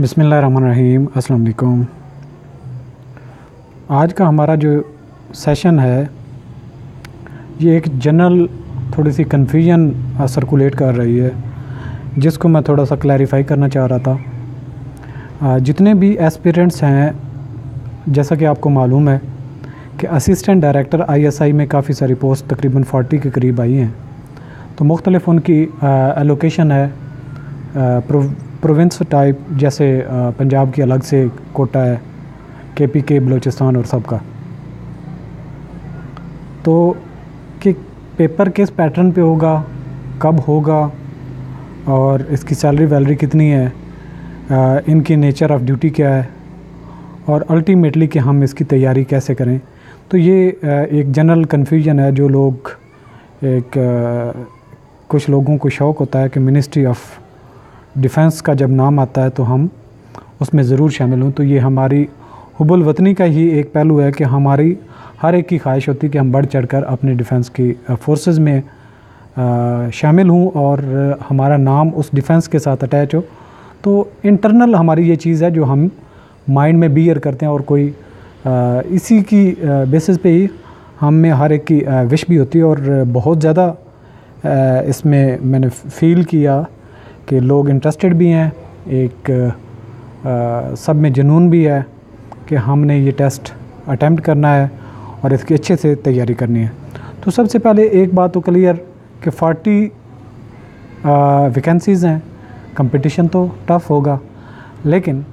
बिसमीम अस्सलाम आज का हमारा जो सेशन है, ये एक जनरल थोड़ी सी कन्फ्यूज़न सर्कुलेट कर रही है, जिसको मैं थोड़ा सा क्लैरिफाई करना चाह रहा था। जितने भी एस्पिरेंट्स हैं, जैसा कि आपको मालूम है कि असिस्टेंट डायरेक्टर आईएसआई में काफ़ी सारी पोस्ट तकरीबन 40 के करीब आई हैं। तो मुख्तलिफ़ उनकी एलोकेशन है प्रोविंस टाइप जैसे पंजाब की अलग से कोटा है के पी के बलूचिस्तान और सब का तो कि पेपर किस पैटर्न पे होगा, कब होगा, और इसकी सैलरी वैलरी कितनी है इनकी नेचर ऑफ़ ड्यूटी क्या है, और अल्टीमेटली कि हम इसकी तैयारी कैसे करें। तो ये एक जनरल कन्फ्यूज़न है, जो लोग एक कुछ लोगों को शौक़ होता है कि मिनिस्ट्री ऑफ़ डिफेंस का जब नाम आता है तो हम उसमें ज़रूर शामिल हों। तो ये हमारी हुबुल वतनी का ही एक पहलू है कि हमारी हर एक की ख्वाहिश होती है कि हम बढ़ चढ़ कर अपने डिफेंस की फोर्सेस में शामिल हूँ और हमारा नाम उस डिफेंस के साथ अटैच हो। तो इंटरनल हमारी ये चीज़ है जो हम माइंड में बियर करते हैं और कोई इसी की बेसिस पे ही हम में हर एक की विश भी होती है और बहुत ज़्यादा इसमें मैंने फ़ील किया कि लोग इंटरेस्टेड भी हैं एक आ, सब में जुनून भी है कि हमने ये टेस्ट अटैम्प्ट करना है और इसकी अच्छे से तैयारी करनी है। तो सबसे पहले एक बात तो क्लियर कि 40 वैकेंसीज़ हैं कंपटीशन तो टफ़ होगा लेकिन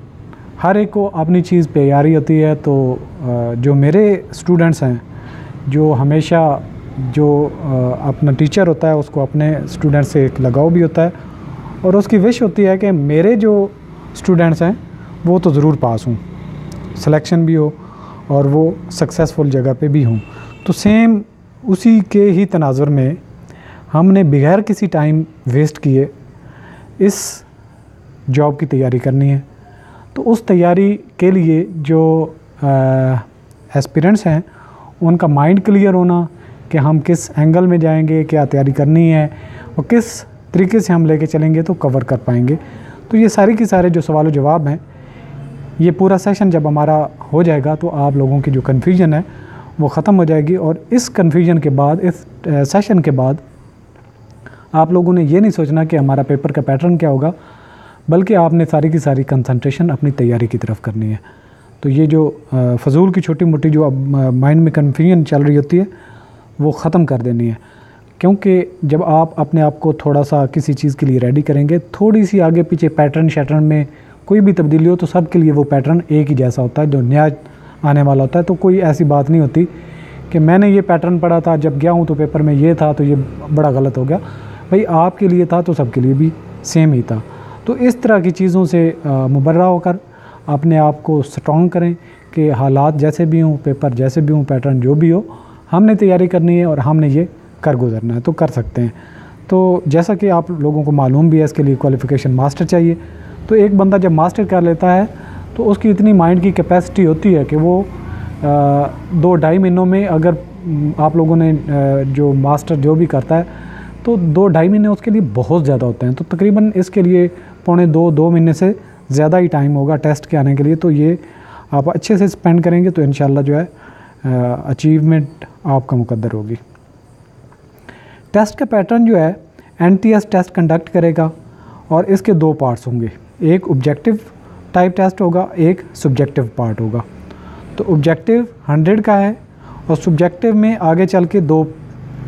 हर एक को अपनी चीज़ पे तैयारी होती है। तो जो मेरे स्टूडेंट्स हैं जो हमेशा जो अपना टीचर होता है उसको अपने स्टूडेंट से एक लगाव भी होता है और उसकी विश होती है कि मेरे जो स्टूडेंट्स हैं, वो तो ज़रूर पास हों। सिलेक्शन भी हो और वो सक्सेसफुल जगह पे भी हों। तो सेम उसी के ही तनाजर में हमने बगैर किसी टाइम वेस्ट किए इस जॉब की तैयारी करनी है। तो उस तैयारी के लिए जो एस्पिरेंट्स हैं, उनका माइंड क्लियर होना कि हम किस एंगल में जाएँगे, क्या तैयारी करनी है और किस तरीके से हम लेके चलेंगे तो कवर कर पाएँगे। तो ये सारे के सारे जो सवाल जवाब हैं, ये पूरा सेशन जब हमारा हो जाएगा तो आप लोगों की जो कन्फ्यूज़न है, वो ख़त्म हो जाएगी और इस कन्फ्यूज़न के बाद, इस सेशन के बाद आप लोगों ने ये नहीं सोचना कि हमारा पेपर का पैटर्न क्या होगा, बल्कि आपने सारी की सारी कंसंट्रेशन अपनी तैयारी की तरफ़ करनी है। तो ये जो फजूल की छोटी मोटी जो अब माइंड में कन्फ्यूज़न चल रही होती है, वो ख़त्म कर देनी है। क्योंकि जब आप अपने आप को थोड़ा सा किसी चीज़ के लिए रेडी करेंगे, थोड़ी सी आगे पीछे पैटर्न शैटर्न में कोई भी तब्दीली हो तो सब के लिए वो पैटर्न एक ही जैसा होता है, जो नया आने वाला होता है। तो कोई ऐसी बात नहीं होती कि मैंने ये पैटर्न पढ़ा था, जब गया हूँ तो पेपर में ये था तो ये बड़ा गलत हो गया। भाई, आपके लिए था तो सबके लिए भी सेम ही था। तो इस तरह की चीज़ों से मुबर्रा होकर अपने आप को स्ट्रॉन्ग करें कि हालात जैसे भी हों पेपर जैसे भी हों पैटर्न जो भी हो, हमने तैयारी करनी है और हमने ये कर गुजरना है तो कर सकते हैं। तो जैसा कि आप लोगों को मालूम भी है, इसके लिए क्वालिफ़िकेशन मास्टर चाहिए। तो एक बंदा जब मास्टर कर लेता है तो उसकी इतनी माइंड की कैपेसिटी होती है कि वो दो ढाई महीनों में अगर आप लोगों ने जो मास्टर जो भी करता है तो दो ढाई महीने उसके लिए बहुत ज़्यादा होते हैं। तो तकरीबन इसके लिए पौने दो दो महीने से ज़्यादा ही टाइम होगा टेस्ट के आने के लिए। तो ये आप अच्छे से स्पेंड करेंगे तो इन जो है अचीवमेंट आपका मुकद्दर होगी। टेस्ट का पैटर्न जो है एनटीएस टेस्ट कंडक्ट करेगा और इसके दो पार्ट्स होंगे। एक ऑब्जेक्टिव टाइप टेस्ट होगा, एक सब्जेक्टिव पार्ट होगा। तो ऑब्जेक्टिव 100 का है और सब्जेक्टिव में आगे चल के दो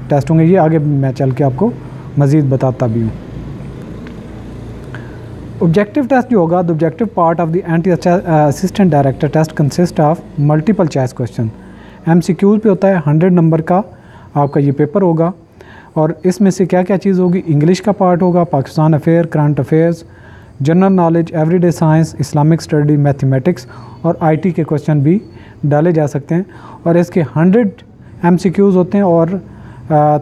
टेस्ट होंगे। ये आगे मैं चल के आपको मज़ीद बताता भी हूँ। ऑब्जेक्टिव टेस्ट जो होगा the objective part of the anti assistant director test consist of multiple choice question M पे होता है हंड्रेड नंबर का, आपका ये पेपर होगा। और इसमें से क्या क्या चीज़ होगी? इंग्लिश का पार्ट होगा Pakistan affair current affairs general knowledge everyday science Islamic study mathematics और आईटी के क्वेश्चन भी डाले जा सकते हैं। और इसके हंड्रेड एम होते हैं और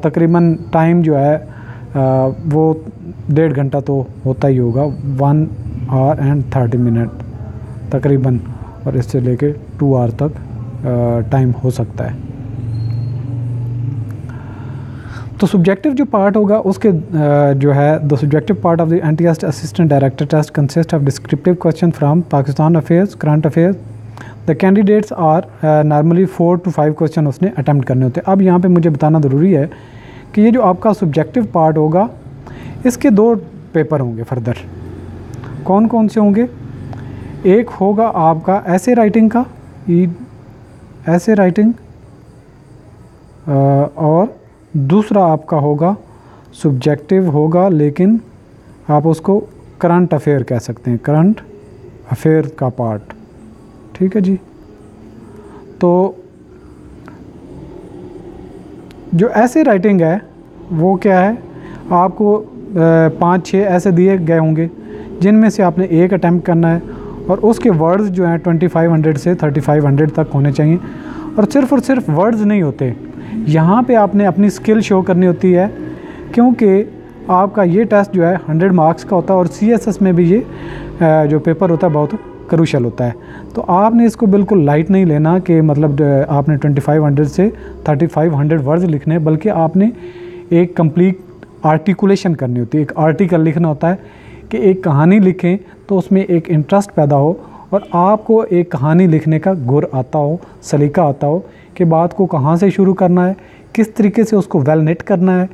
तकरीबन टाइम जो है आ, वो डेढ़ घंटा तो होता ही होगा one hour and thirty minute तकरीबन। और इससे लेके टू आवर तक टाइम हो सकता है। तो सब्जेक्टिव जो पार्ट होगा, उसके जो है the subjective part of the N T assistant director test consist of descriptive question from Pakistan affairs current affairs the candidates are normally four to five question उसने अटैम्प्ट करने होते हैं। अब यहाँ पे मुझे बताना ज़रूरी है कि ये जो आपका सब्जेक्टिव पार्ट होगा, इसके दो पेपर होंगे फर्दर कौन कौन से होंगे? एक होगा आपका ऐसे राइटिंग का, ई ऐसे राइटिंग और दूसरा आपका होगा सब्जेक्टिव होगा, लेकिन आप उसको करंट अफेयर कह सकते हैं करंट अफेयर का पार्ट ठीक है जी? तो जो ऐसे राइटिंग है, वो क्या है? आपको पाँच छः ऐसे दिए गए होंगे, जिनमें से आपने एक अटैम्प्ट करना है, और उसके वर्ड्स जो हैं ट्वेंटी फाइव हंड्रेड से थर्टी फाइव हंड्रेड तक होने चाहिए, और सिर्फ़ और सिर्फ़ वर्ड्स नहीं होते। यहाँ पे आपने अपनी स्किल शो करनी होती है, क्योंकि आपका ये टेस्ट जो है हंड्रेड मार्क्स का होता है और सीएसएस में भी ये जो पेपर होता है बहुत क्रूशल होता है। तो आपने इसको बिल्कुल लाइट नहीं लेना कि मतलब आपने 2500 से 3500 वर्ड्स लिखने बल्कि आपने एक कंप्लीट आर्टिकुलेशन करनी होती है। एक आर्टिकल लिखना होता है कि एक कहानी लिखें तो उसमें एक इंटरेस्ट पैदा हो और आपको एक कहानी लिखने का गुर आता हो, सलीका आता हो, कि बात को कहाँ से शुरू करना है, किस तरीके से उसको वेल नेट करना है,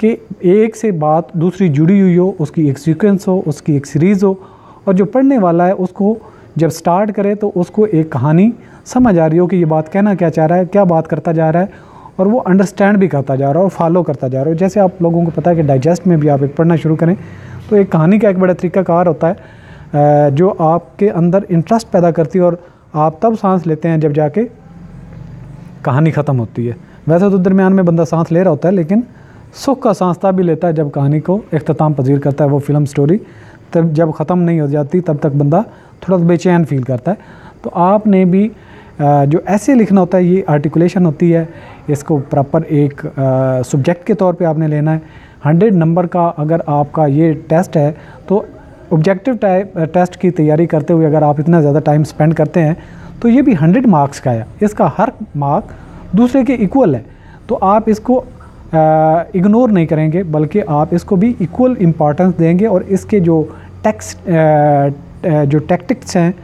कि एक से बात दूसरी जुड़ी हुई हो, उसकी एक सीक्वेंस हो, उसकी एक सीरीज़ हो, और जो पढ़ने वाला है उसको जब स्टार्ट करे तो उसको एक कहानी समझ आ रही हो कि ये बात कहना क्या चाह रहा है, क्या बात करता जा रहा है, और वो अंडरस्टैंड भी करता जा रहा है और फॉलो करता जा रहा है। जैसे आप लोगों को पता है कि डाइजेस्ट में भी आप एक पढ़ना शुरू करें तो एक कहानी का एक बड़ा तरीका कार होता है जो आपके अंदर इंटरेस्ट पैदा करती है और आप तब सांस लेते हैं जब जाके कहानी ख़त्म होती है। वैसे तो दरमियान में बंदा सांस ले रहा होता है, लेकिन सुख का सांस तब भी लेता है जब कहानी को अख्ताम पजीर करता है, वो फ़िल्म स्टोरी तब जब ख़त्म नहीं हो जाती, तब तक बंदा थोड़ा बेचैन फील करता है। तो आपने भी जो ऐसे लिखना होता है, ये आर्टिकुलेशन होती है, इसको प्रॉपर एक सब्जेक्ट के तौर पे आपने लेना है। हंड्रेड नंबर का अगर आपका ये टेस्ट है तो ऑब्जेक्टिव टेस्ट की तैयारी करते हुए अगर आप इतना ज़्यादा टाइम स्पेंड करते हैं तो ये भी हंड्रेड मार्क्स का है। इसका हर मार्क दूसरे के इक्वल है। तो आप इसको इग्नोर नहीं करेंगे, बल्कि आप इसको भी इक्वल इम्पॉर्टेंस देंगे और इसके जो टेक्स जो टैक्टिक्स हैं,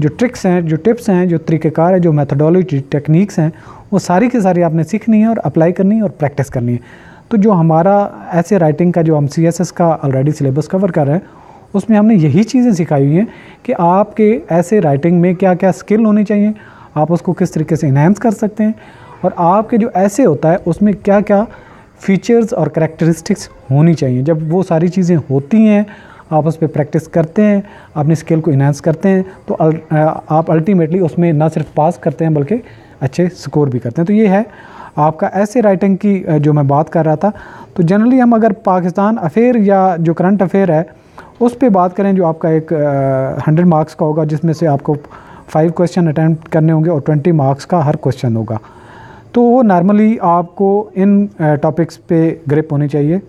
जो ट्रिक्स हैं, जो टिप्स हैं, जो तरीक़ेकार है, जो मेथडोलॉजी टेक्निक्स हैं, वो सारी की सारी आपने सीखनी है और अप्लाई करनी है और प्रैक्टिस करनी है। तो जो हमारा ऐसे राइटिंग का, जो हम सी का ऑलरेडी सिलेबस कवर कर रहे हैं उसमें हमने यही चीज़ें सिखाई हुई हैं कि आपके ऐसे राइटिंग में क्या क्या स्किल होनी चाहिए। आप उसको किस तरीके से इन्हेंस कर सकते हैं और आपके जो ऐसे होता है, उसमें क्या क्या फीचर्स और करेक्टरिस्टिक्स होनी चाहिए। जब वो सारी चीज़ें होती हैं, आप उस पर प्रैक्टिस करते हैं, अपनी स्किल को इन्हांस करते हैं तो आप अल्टीमेटली उसमें ना सिर्फ़ पास करते हैं, बल्कि अच्छे स्कोर भी करते हैं। तो ये है आपका ऐसे राइटिंग की जो मैं बात कर रहा था तो जनरली हम अगर पाकिस्तान अफेयर या जो करंट अफेयर है, उस पर बात करें जो आपका एक हंड्रेड मार्क्स का होगा, जिसमें से आपको फाइव क्वेश्चन अटैम्प्ट करने होंगे और ट्वेंटी मार्क्स का हर क्वेश्चन होगा। तो वो नॉर्मली आपको इन टॉपिक्स पे ग्रिप होनी चाहिए।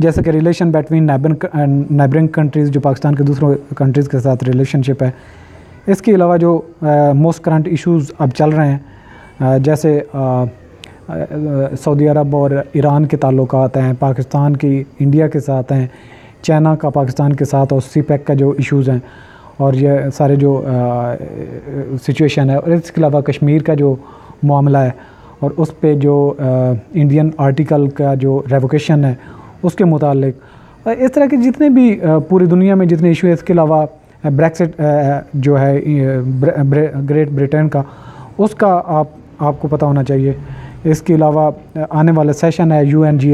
जैसे कि रिलेशन बिटवीन नेबरिंग कंट्रीज़ जो पाकिस्तान के दूसरों कंट्रीज़ के साथ रिलेशनशिप है। इसके अलावा जो मोस्ट करंट इश्यूज़ अब चल रहे हैं जैसे सऊदी अरब और ईरान के ताल्लुक हैं पाकिस्तान की इंडिया के साथ हैं चाइना का पाकिस्तान के साथ और सी पैक का जो इश्यूज़ हैं और ये सारे जो सिचुएशन है और इसके अलावा कश्मीर का जो मामला है और उस पर जो आ, इंडियन आर्टिकल का जो रेवोकेशन है उसके मुतालिक। इस तरह के जितने भी पूरी दुनिया में जितने इशू है इसके अलावा ब्रैक्सिट जो है ब्रे, ब्रे, ग्रेट ब्रिटेन का उसका आप आपको पता होना चाहिए। इसके अलावा आने वाला सेशन है U N G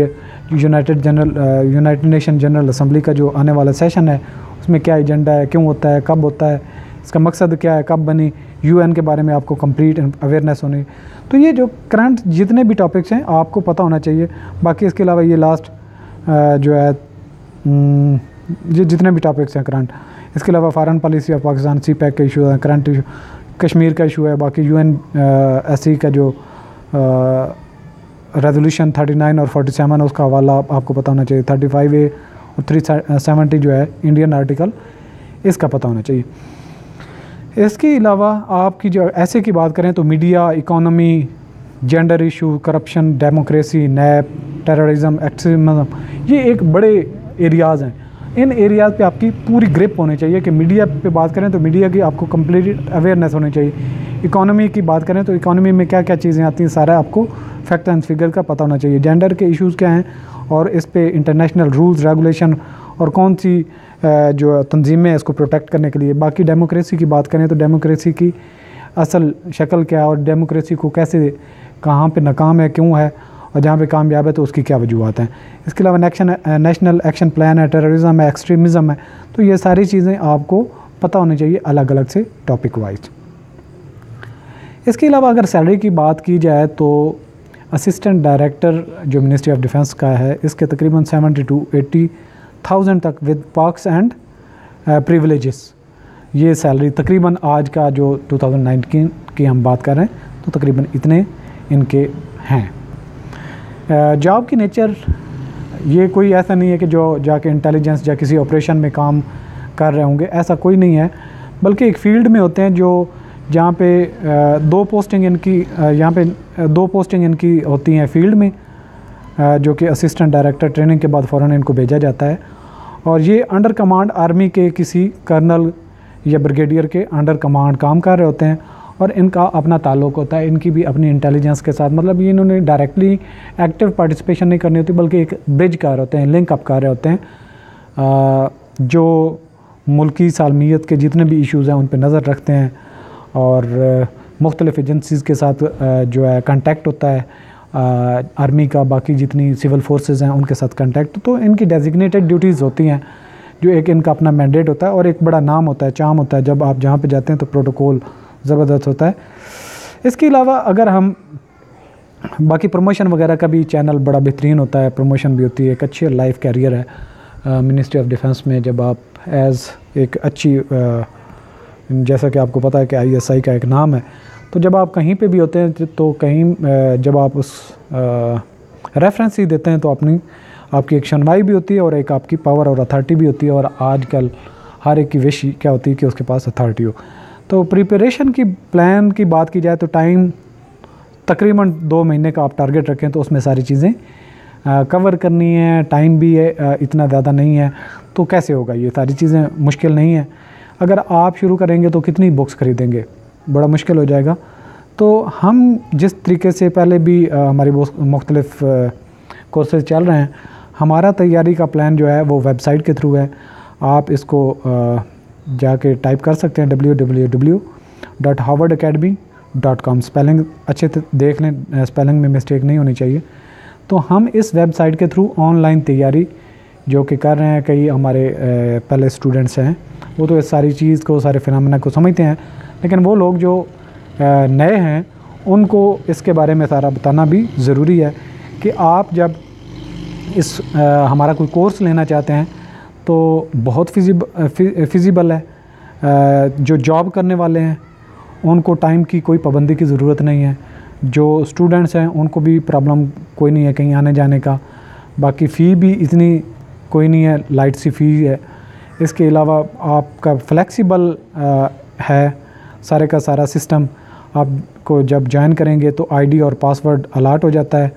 united general united nation general assembly का जो आने वाला सेशन है, उसमें क्या एजेंडा है, क्यों होता है, कब होता है, इसका मकसद क्या है, कब बनी यूएन के बारे में आपको कंप्लीट अवेयरनेस होनी। तो ये जो करंट जितने भी टॉपिक्स हैं, आपको पता होना चाहिए। बाकी इसके अलावा ये लास्ट जो है ये जितने भी टॉपिक्स हैं करंट इसके अलावा foreign policy of Pakistan CPEC के इशू है करंट इशू कश्मीर का इशू है, बाकी यू एन एस का जो रेजोल्यूशन 39 और 47 है, उसका हवाला आपको पता होना चाहिए। 35 ए और थ्री सेवेंटी जो है इंडियन आर्टिकल इसका पता होना चाहिए। इसके अलावा आपकी जो ऐसे की बात करें तो media economy gender issue corruption democracy NAP terrorism extremism ये एक बड़े एरियाज़ हैं। इन एरियाज़ पे आपकी पूरी ग्रिप होनी चाहिए कि मीडिया पे बात करें तो मीडिया की आपको कंप्लीट अवेयरनेस होनी चाहिए। इकोनॉमी की बात करें तो इकोनॉमी में क्या क्या चीज़ें आती हैं, सारा आपको फैक्ट एंड फिगर का पता होना चाहिए। जेंडर के इश्यूज़ क्या हैं और इस पर इंटरनेशनल रूल्स रेगुलेशन और कौन सी जो तंजीमें हैं इसको प्रोटेक्ट करने के लिए। बाकी डेमोक्रेसी की बात करें तो डेमोक्रेसी की असल शक्ल क्या है और डेमोक्रेसी को कैसे, कहाँ पे नाकाम है, क्यों है और जहाँ पे कामयाब है तो उसकी क्या वजूहत हैं? इसके अलावा नेक्शन नेशनल एक्शन प्लान है, टेररिज्म है, एक्सट्रीमिज़म है तो ये सारी चीज़ें आपको पता होनी चाहिए अलग अलग से टॉपिक वाइज इसके अलावा अगर सैलरी की बात की जाए तो असिस्टेंट डायरेक्टर जो मिनिस्ट्री ऑफ़ डिफेंस का है, इसके तकरीबन सेवेंटी टू एट्टी थाउज़ेंड तक विद पार्क्स एंड प्रिविलेजेस ये सैलरी तकरीबन आज का जो 2019 की हम बात कर रहे हैं तो तकरीबन इतने इनके हैं। जॉब की नेचर ये कोई ऐसा नहीं है कि जो जाके इंटेलिजेंस या किसी ऑपरेशन में काम कर रहे होंगे, ऐसा कोई नहीं है। बल्कि एक फ़ील्ड में होते हैं जो, जहाँ पे दो पोस्टिंग इनकी यहाँ पे दो पोस्टिंग इनकी होती हैं फ़ील्ड में जो कि असिस्टेंट डायरेक्टर ट्रेनिंग के बाद फ़ौरन इनको भेजा जाता है। और ये अंडर कमांड आर्मी के किसी कर्नल या ब्रिगेडियर के अंडर कमांड काम कर रहे होते हैं। और इनका अपना ताल्लुक होता है, इनकी भी अपनी इंटेलिजेंस के साथ। मतलब ये इन्होंने डायरेक्टली एक्टिव पार्टिसिपेशन नहीं करनी होती, बल्कि एक ब्रिज कर होते हैं लिंक अप कर रहे होते हैं जो मुल्की सालमियत के जितने भी इश्यूज़ हैं उन पर नज़र रखते हैं और मुख्तलिफ़ एजेंसीज़ के साथ जो है कंटेक्ट होता है आर्मी का, बाकी जितनी सिविल फोर्सेस हैं उनके साथ कंटेक्ट तो इनकी डेजिग्नेटेड ड्यूटीज़ होती हैं, जो एक इनका अपना मैंडेट होता है और एक बड़ा नाम होता है चाम होता है। जब आप जहाँ पे जाते हैं तो प्रोटोकॉल ज़बरदस्त होता है। इसके अलावा अगर हम बाकी प्रमोशन वगैरह का भी चैनल बड़ा बेहतरीन होता है प्रमोशन भी होती है, एक अच्छी लाइफ कैरियर है मिनिस्ट्री ऑफ़ डिफेंस में जब आप एज़ एक अच्छी जैसा कि आपको पता है कि आईएसआई का एक नाम है तो जब आप कहीं पे भी होते हैं तो कहीं जब आप उस रेफरेंस ही देते हैं तो अपनी, आपकी एक शनवाई भी होती है और एक आपकी पावर और अथॉरिटी भी होती है और आजकल हर एक की विश क्या होती है कि उसके पास अथॉरिटी हो। तो प्रिपरेशन की प्लान की बात की जाए तो टाइम तकरीबन दो महीने का आप टारगेट रखें तो उसमें सारी चीज़ें कवर करनी है टाइम भी है इतना ज़्यादा नहीं है तो कैसे होगा ये सारी चीज़ें मुश्किल नहीं है। अगर आप शुरू करेंगे तो कितनी बुक्स ख़रीदेंगे? बड़ा मुश्किल हो जाएगा। तो हम जिस तरीके से पहले भी हमारी मुख्तलिफ़ कोर्सेज चल रहे हैं, हमारा तैयारी का प्लान जो है वो वेबसाइट के थ्रू है। आप इसको जाके टाइप कर सकते हैं W W W dot Howard academy dot com spelling अच्छे देख लें स्पेलिंग में मिस्टेक नहीं होनी चाहिए। तो हम इस वेबसाइट के थ्रू ऑनलाइन तैयारी जो कि कर रहे हैं कई हमारे पहले स्टूडेंट्स हैं वो तो इस सारी चीज़ को सारे फिनमिना को समझते हैं। लेकिन वो लोग जो नए हैं उनको इसके बारे में सारा बताना भी ज़रूरी है कि आप जब इस आ, हमारा कोई कोर्स लेना चाहते हैं तो बहुत फिजिब फिजिबल है। जो जॉब करने वाले हैं, उनको टाइम की कोई पाबंदी की ज़रूरत नहीं है। जो स्टूडेंट्स हैं, उनको भी प्रॉब्लम कोई नहीं है कहीं आने जाने का। बाकी फ़ी भी इतनी कोई नहीं है लाइट सी फ़ी है। इसके अलावा आपका फ्लेक्सिबल है सारे का सारा सिस्टम आपको जब ज्वाइन करेंगे तो आईडी और पासवर्ड अलाट हो जाता है।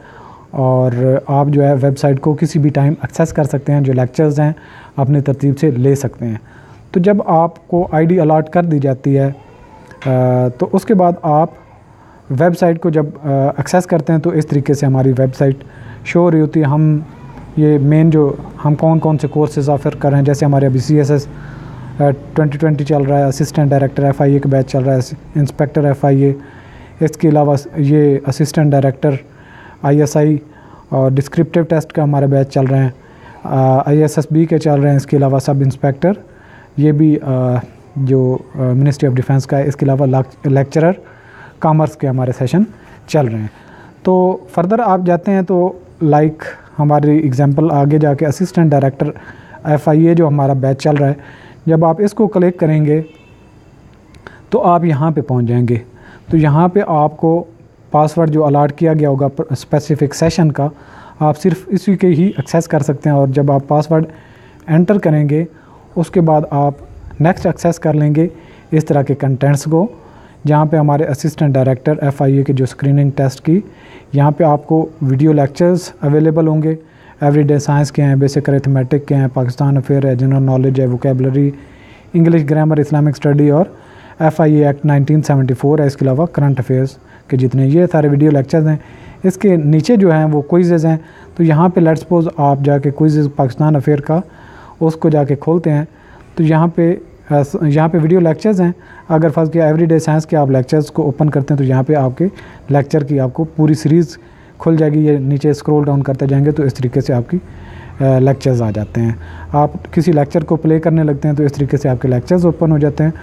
और आप जो है वेबसाइट को किसी भी टाइम एक्सेस कर सकते हैं, जो लेक्चर्स हैं, अपनी तरतीब से ले सकते हैं। तो जब आपको आईडी अलाट कर दी जाती है तो उसके बाद आप वेबसाइट को जब एक्सेस करते हैं तो इस तरीके से हमारी वेबसाइट शो हो रही होती है। हम ये मेन जो, हम कौन कौन से कोर्सेज ऑफ़र कर रहे हैं, जैसे हमारे अभी C S S twenty twenty चल रहा है assistant director F I A का बैच चल रहा है इंस्पेक्टर एफ़ आई ए इसके अलावा ये assistant director I S I और डिस्क्रिप्टिव टेस्ट का हमारे बैच चल रहे हैं। आई एस एस बी के चल रहे हैं इसके अलावा सब इंस्पेक्टर ये भी आ, जो मिनिस्ट्री ऑफ़ डिफेंस का है इसके अलावा लेक्चरर कॉमर्स के हमारे सेशन चल रहे हैं। तो फर्दर आप जाते हैं तो लाइक हमारी एग्जांपल आगे जाके असिस्टेंट डायरेक्टर एफआईए जो हमारा बैच चल रहा है जब आप इसको क्लिक करेंगे तो आप यहाँ पे पहुँच जाएँगे। तो यहाँ पे आपको पासवर्ड जो अलाट किया गया होगा स्पेसिफिक सेशन का, आप सिर्फ़ इसी के ही एक्सेस कर सकते हैं और जब आप पासवर्ड एंटर करेंगे, उसके बाद आप नेक्स्ट एक्सेस कर लेंगे इस तरह के कंटेंट्स को, जहाँ पे हमारे असिस्टेंट डायरेक्टर एफआईए के जो स्क्रीनिंग टेस्ट की, यहाँ पे आपको वीडियो लेक्चर्स अवेलेबल होंगे। एवरीडे साइंस के हैं बेसिक अरेथमेटिक के हैं पाकिस्तान अफेयर है जनरल नॉलेज है vocabulary English grammar Islamic study और एफ़ आई एक्ट 1974 है। इसके अलावा करंट अफेयर्स के जितने ये सारे वीडियो लेक्चर्स हैं, इसके नीचे जो हैं वो क्विज़ हैं। तो यहाँ पे लेट्स सपोज़ आप जाके क्विज़ पाकिस्तान अफेयर का, उसको जाके खोलते हैं। तो यहाँ पे यहाँ पे वीडियो लेक्चर्स हैं। अगर फ़र्स्ट किया एवरीडे साइंस के आप लेक्चर्स को ओपन करते हैं तो यहाँ पे आपके लेक्चर की आपको पूरी सीरीज़ खुल जाएगी। ये नीचे स्क्रॉल डाउन करते जाएँगे तो इस तरीके से आपकी लेक्चर्स आ जाते हैं। आप किसी लेक्चर को प्ले करने लगते हैं तो इस तरीके से आपके लेक्चर्स ओपन हो जाते हैं।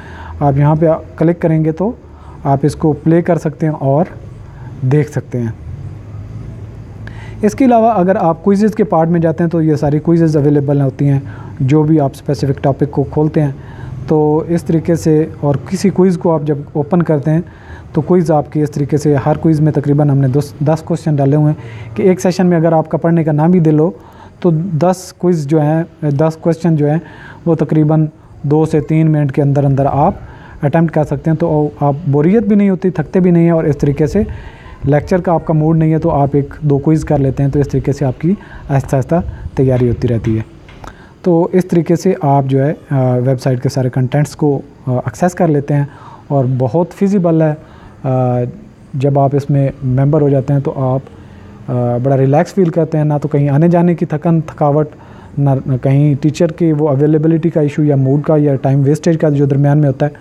आप यहाँ पे क्लिक करेंगे तो आप इसको प्ले कर सकते हैं और देख सकते हैं। इसके अलावा अगर आप क्विज़ के पार्ट में जाते हैं तो ये सारी क्विज़ अवेलेबल होती हैं, जो भी आप स्पेसिफिक टॉपिक को खोलते हैं। तो इस तरीके से और किसी क्विज़ को आप जब ओपन करते हैं तो क्विज़ आपकी इस तरीके से, हर क्विज़ में तकरीबन हमने दस दस क्वेश्चन डाले हुए हैं कि एक सेशन में अगर आपका पढ़ने का नाम भी दिल हो तो दस क्विज़ जो हैं, दस क्वेश्चन जो हैं, वो तकरीबन दो से तीन मिनट के अंदर अंदर आप अटैम्प्ट कर सकते हैं तो आप बोरियत भी नहीं होती, थकते भी नहीं हैं और इस तरीके से लेक्चर का आपका मूड नहीं है तो आप एक दो क्विज़ कर लेते हैं तो इस तरीके से आपकी आहिस्ता आहिस्ता तैयारी होती रहती है। तो इस तरीके से आप जो है वेबसाइट के सारे कंटेंट्स को एक्सेस कर लेते हैं और बहुत फिजिबल है। जब आप इसमें मेंबर हो जाते हैं तो आप बड़ा रिलैक्स फील करते हैं, ना तो कहीं आने जाने की थकन, थकावट, ना कहीं टीचर की वो अवेलेबिलिटी का इशू या मूड का या टाइम वेस्टेज का जो दरमियान में होता है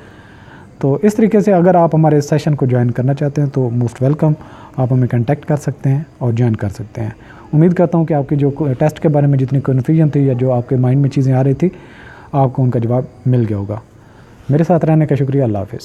तो इस तरीके से अगर आप हमारे सेशन को ज्वाइन करना चाहते हैं तो मोस्ट वेलकम आप हमें कंटेक्ट कर सकते हैं और ज्वाइन कर सकते हैं। उम्मीद करता हूँ कि आपकी जो टेस्ट के बारे में जितनी कन्फ्यूज़न थी या जो आपके माइंड में चीज़ें आ रही थी, आपको उनका जवाब मिल गया होगा। मेरे साथ रहने का शुक्रिया। अल्लाह हाफ़िज़।